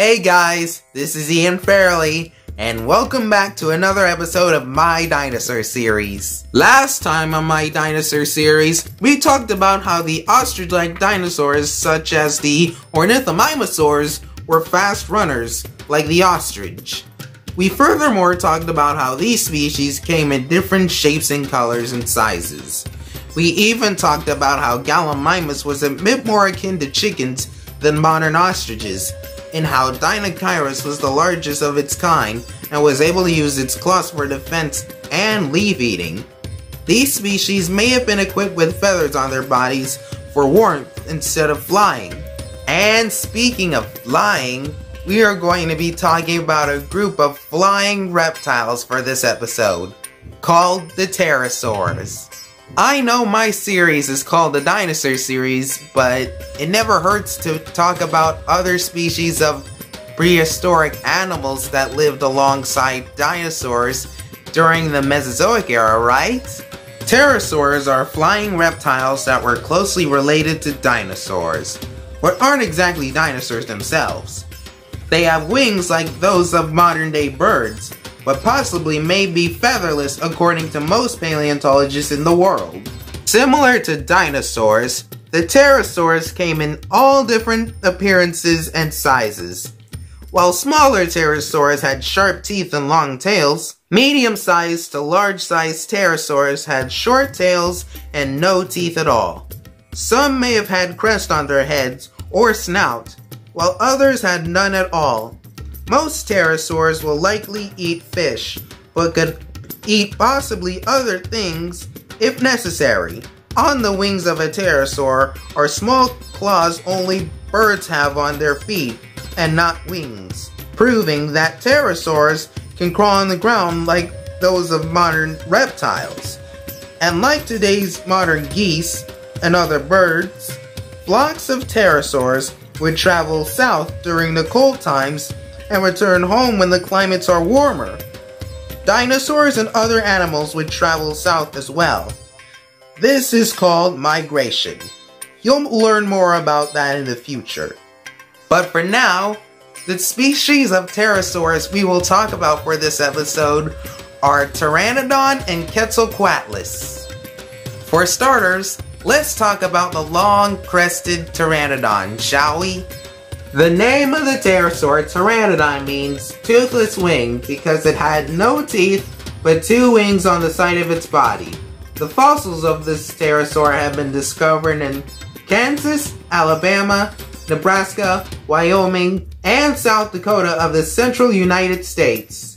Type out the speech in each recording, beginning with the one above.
Hey guys, this is Ian Fairley, and welcome back to another episode of My Dinosaur Series. Last time on My Dinosaur Series, we talked about how the ostrich-like dinosaurs, such as the ornithomimosaurs, were fast runners, like the ostrich. We furthermore talked about how these species came in different shapes and colors and sizes. We even talked about how Gallimimus was a bit more akin to chickens than modern ostriches, and how Deinocheirus was the largest of its kind and was able to use its claws for defense and leaf eating. These species may have been equipped with feathers on their bodies for warmth instead of flying. And speaking of flying, we are going to be talking about a group of flying reptiles for this episode, called the pterosaurs. I know my series is called the Dinosaur Series, but it never hurts to talk about other species of prehistoric animals that lived alongside dinosaurs during the Mesozoic era, right? Pterosaurs are flying reptiles that were closely related to dinosaurs, but aren't exactly dinosaurs themselves. They have wings like those of modern day birds, but possibly may be featherless according to most paleontologists in the world. Similar to dinosaurs, the pterosaurs came in all different appearances and sizes. While smaller pterosaurs had sharp teeth and long tails, medium-sized to large-sized pterosaurs had short tails and no teeth at all. Some may have had crest on their heads or snout, while others had none at all, most pterosaurs will likely eat fish, but could eat possibly other things if necessary. On the wings of a pterosaur are small claws only birds have on their feet, and not wings, proving that pterosaurs can crawl on the ground like those of modern reptiles. And like today's modern geese and other birds, flocks of pterosaurs would travel south during the cold times and return home when the climates are warmer. Dinosaurs and other animals would travel south as well. This is called migration. You'll learn more about that in the future. But for now, the species of pterosaurs we will talk about for this episode are Pteranodon and Quetzalcoatlus. For starters, let's talk about the long-crested pteranodon, shall we? The name of the pterosaur, Pteranodon, means toothless wing because it had no teeth but two wings on the side of its body. The fossils of this pterosaur have been discovered in Kansas, Alabama, Nebraska, Wyoming, and South Dakota of the central United States.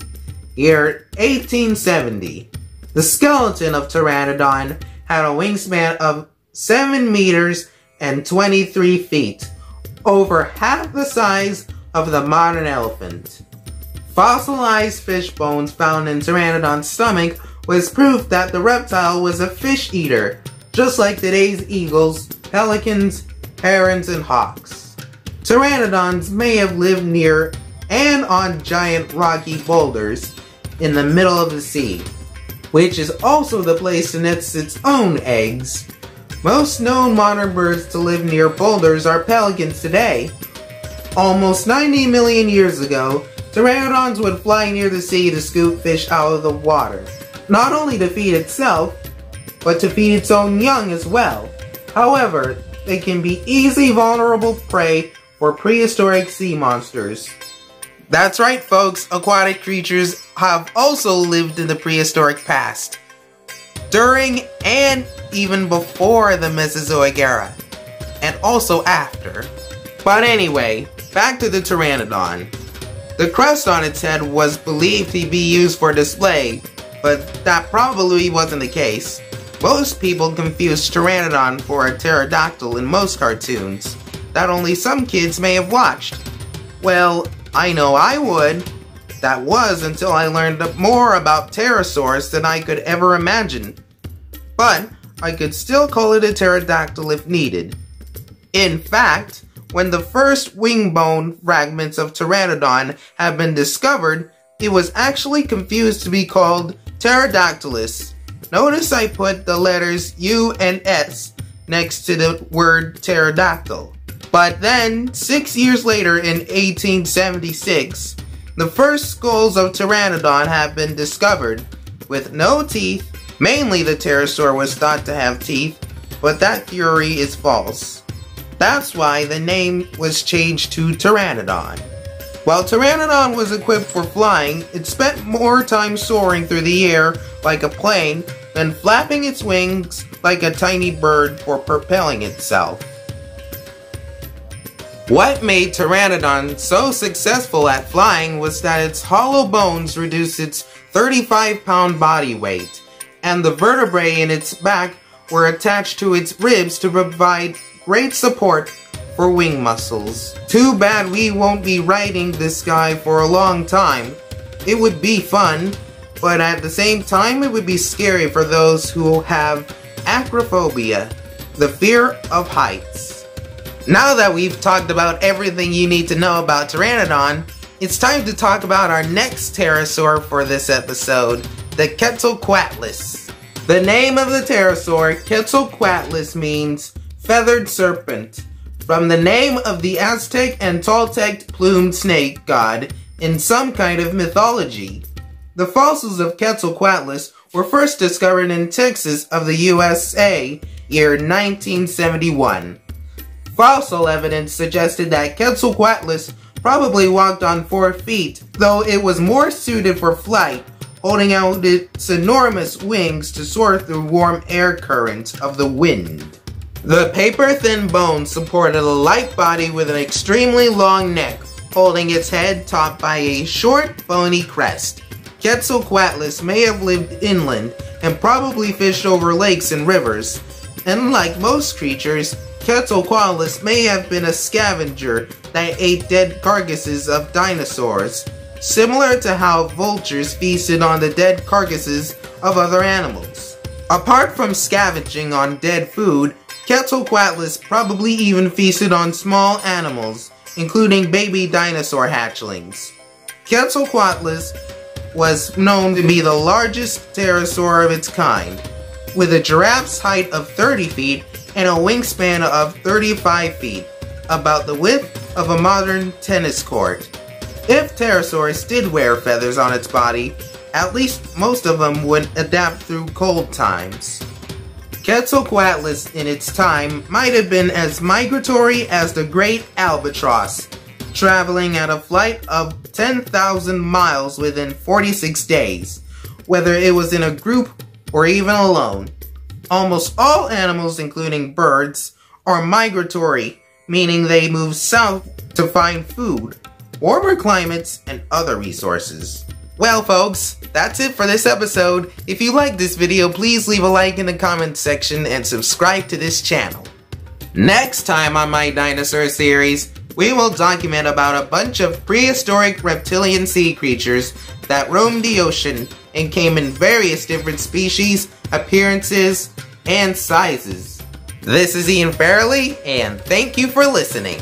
Year 1870. The skeleton of Pteranodon had a wingspan of 7 meters and 23 feet over half the size of the modern elephant. Fossilized fish bones found in Pteranodon's stomach was proof that the reptile was a fish eater, just like today's eagles, pelicans, herons, and hawks. Pteranodons may have lived near and on giant rocky boulders in the middle of the sea, which is also the place it nets its own eggs. Most known modern birds to live near boulders are pelicans today. Almost 90 million years ago, pteranodons would fly near the sea to scoop fish out of the water, not only to feed itself, but to feed its own young as well. However, they can be easy vulnerable prey for prehistoric sea monsters. That's right folks, aquatic creatures have also lived in the prehistoric past during and even before the Mesozoic era, and also after. But anyway, back to the Pteranodon. The crest on its head was believed to be used for display, but that probably wasn't the case. Most people confuse Pteranodon for a pterodactyl in most cartoons that only some kids may have watched. Well, I know I would. That was until I learned more about pterosaurs than I could ever imagine but I could still call it a pterodactyl if needed. In fact, when the first wing bone fragments of Pteranodon have been discovered, it was actually confused to be called Pterodactylus. Notice I put the letters U and S next to the word pterodactyl. But then, six years later in 1876, the first skulls of Pteranodon have been discovered, with no teeth. Mainly the pterosaur was thought to have teeth, but that theory is false. That's why the name was changed to Pteranodon. While Pteranodon was equipped for flying, it spent more time soaring through the air like a plane than flapping its wings like a tiny bird for propelling itself. What made Pteranodon so successful at flying was that its hollow bones reduced its 35 pound body weight, and the vertebrae in its back were attached to its ribs to provide great support for wing muscles. Too bad we won't be riding this guy for a long time. It would be fun, but at the same time it would be scary for those who have acrophobia, the fear of heights. Now that we've talked about everything you need to know about Pteranodon, it's time to talk about our next pterosaur for this episode, the Quetzalcoatlus. The name of the pterosaur, Quetzalcoatlus, means feathered serpent, from the name of the Aztec and Toltec plumed snake god in some kind of mythology. The fossils of Quetzalcoatlus were first discovered in Texas of the USA, year 1971. Fossil evidence suggested that Quetzalcoatlus probably walked on four feet, though it was more suited for flight, holding out its enormous wings to soar through warm air currents of the wind. The paper-thin bones supported a light body with an extremely long neck, holding its head topped by a short, bony crest. Quetzalcoatlus may have lived inland and probably fished over lakes and rivers, and like most creatures, Quetzalcoatlus may have been a scavenger that ate dead carcasses of dinosaurs, similar to how vultures feasted on the dead carcasses of other animals. Apart from scavenging on dead food, Quetzalcoatlus probably even feasted on small animals, including baby dinosaur hatchlings. Quetzalcoatlus was known to be the largest pterosaur of its kind, with a giraffe's height of 30 feet and a wingspan of 35 feet, about the width of a modern tennis court. If pterosaurs did wear feathers on its body, at least most of them would adapt through cold times. Quetzalcoatlus in its time might have been as migratory as the great albatross, traveling at a flight of 10,000 miles within 46 days, whether it was in a group or even alone. Almost all animals, including birds, are migratory, meaning they move south to find food, warmer climates, and other resources. Well folks, that's it for this episode. If you like this video, please leave a like in the comment section and subscribe to this channel. Next time on my dinosaur series, we will document about a bunch of prehistoric reptilian sea creatures that roamed the ocean and came in various different species, appearances, and sizes. This is Ian Fairley, and thank you for listening.